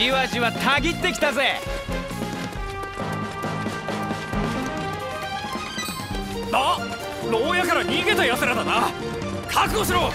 じわじわたぎってきたぜ。あ牢屋から逃げた奴らだな。覚悟しろ。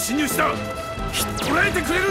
侵入した。捕らえてくれる。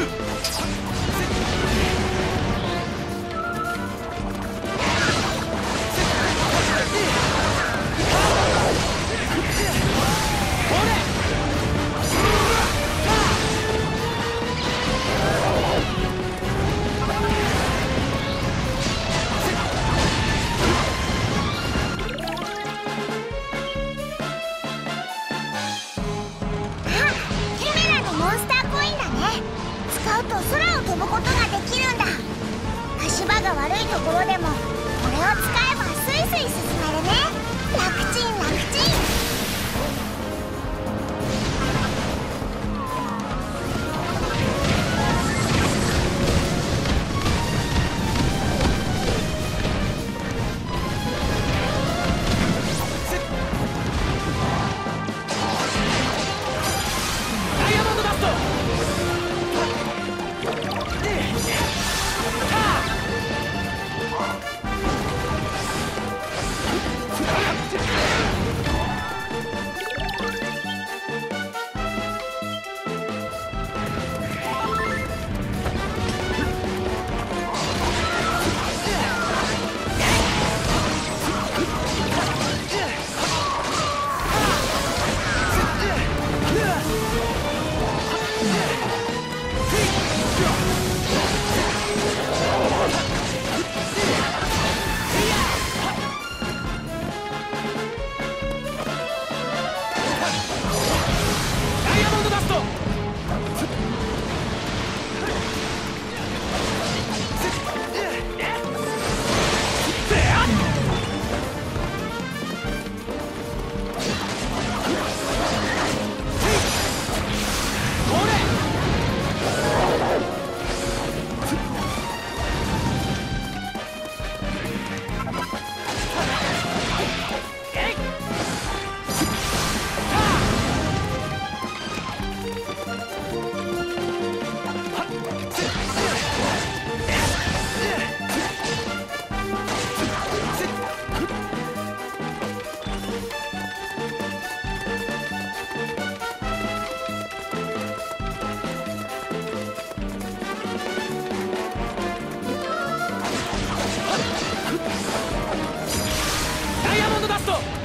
イヤ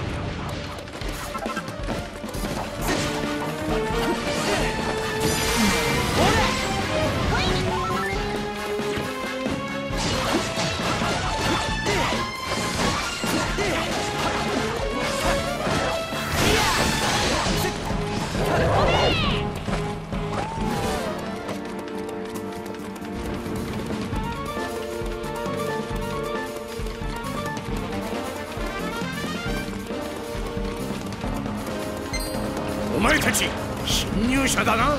前たち侵入者だな。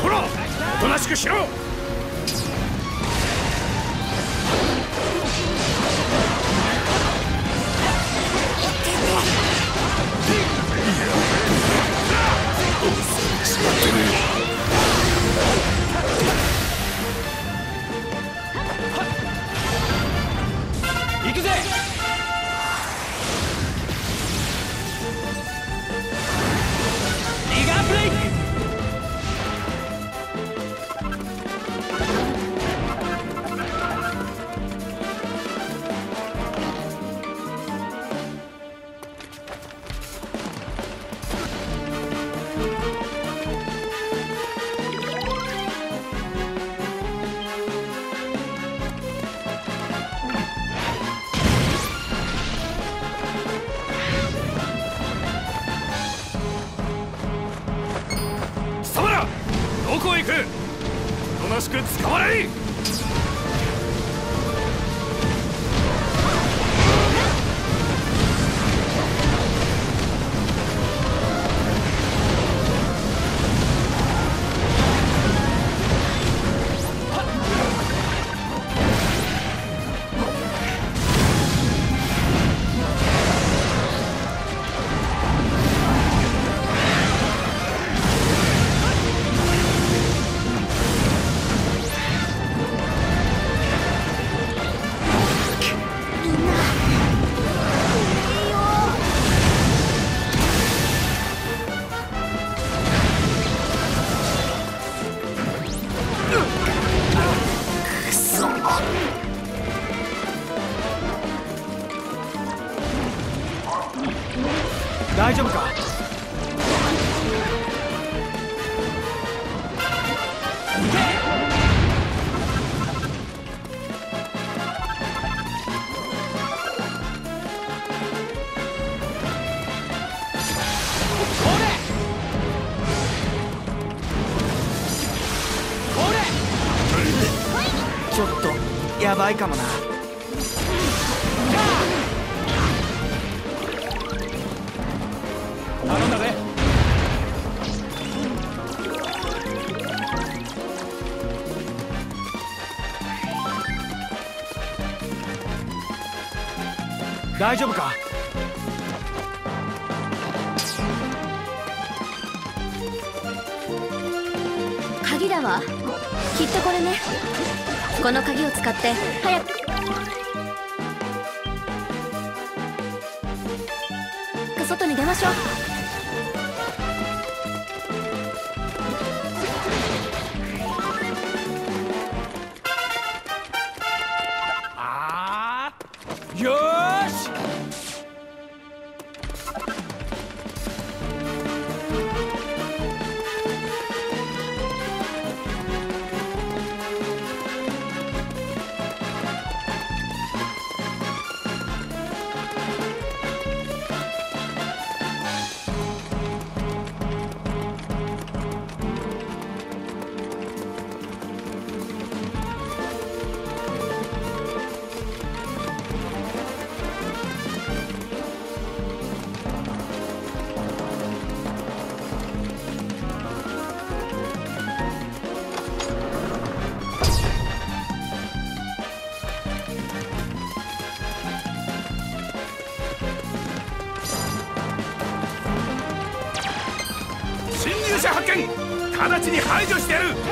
こらおとなしくしろ。しく使われいやばいかもな。頼んだぜ。大丈夫か？鍵だわ。きっとこれねこの鍵を使って早く。外に出ましょう。よしてやる。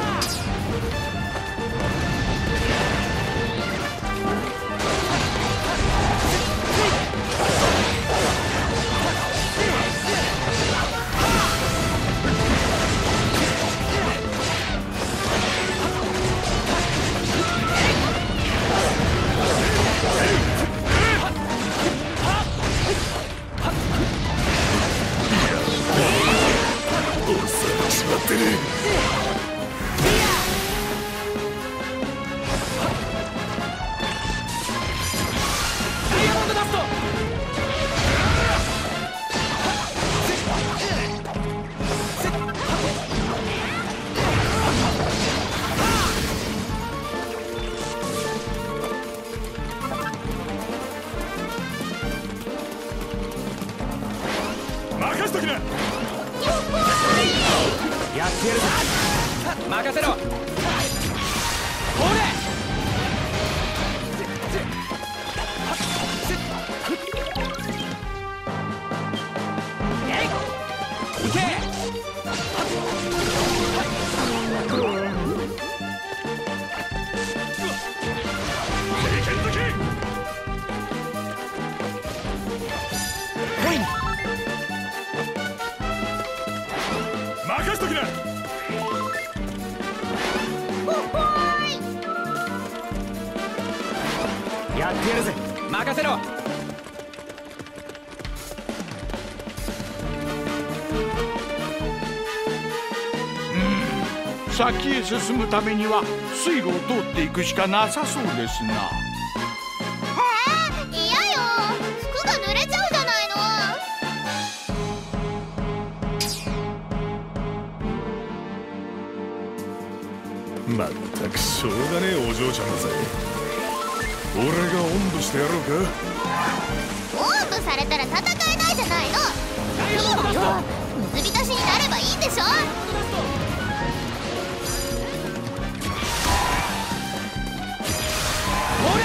やってやるぞ。任せろ。任しときな。やってやるぜ。任せろ。先へ進むためには水路を通っていくしかなさそうですな。まったくしょうがねえお嬢ちゃんだぜ。俺がおんぶしてやろうか？おんぶされたら戦えないじゃないの。いいわよ。水浸しになればいいんでしょ。ほれ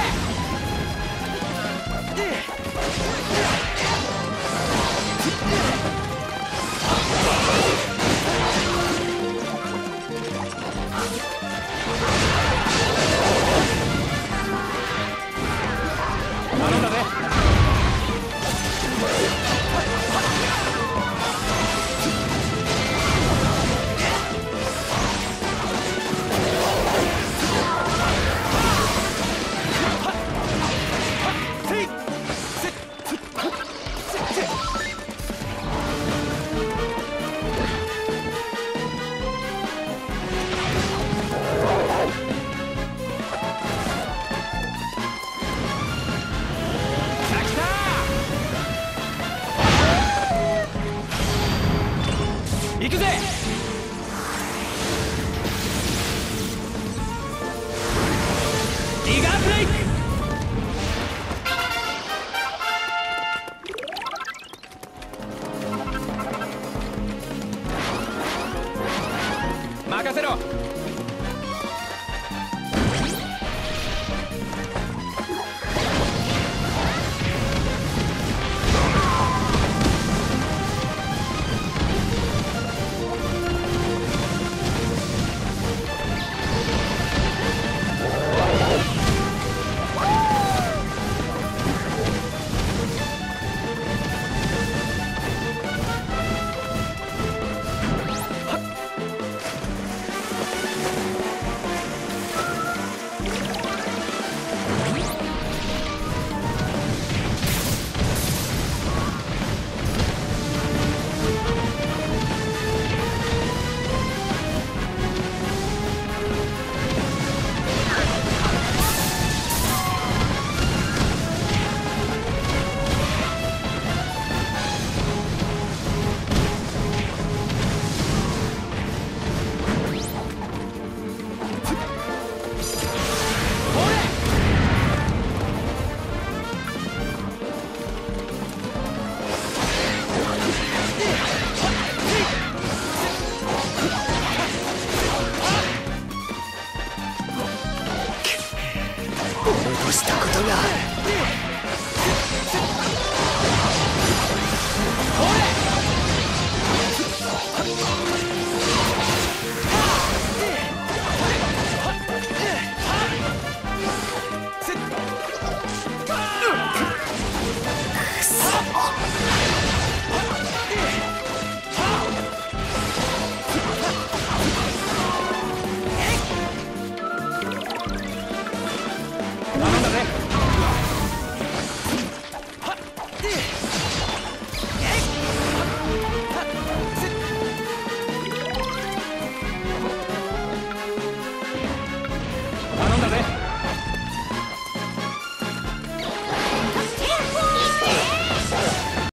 リガーブレイク